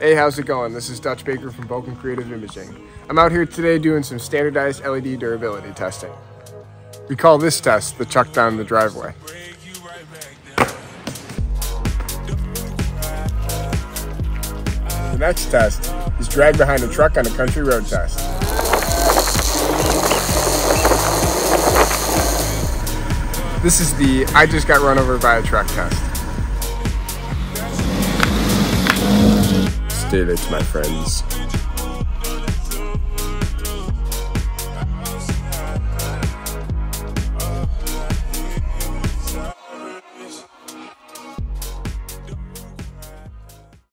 Hey, how's it going? This is Dutch Baker from Bokland Creative Imaging. I'm out here today doing some standardized LED durability testing. We call this test the chuck down the driveway. The next test is drag behind a truck on a country road test. This is the I just got run over by a truck test. Do this my friends.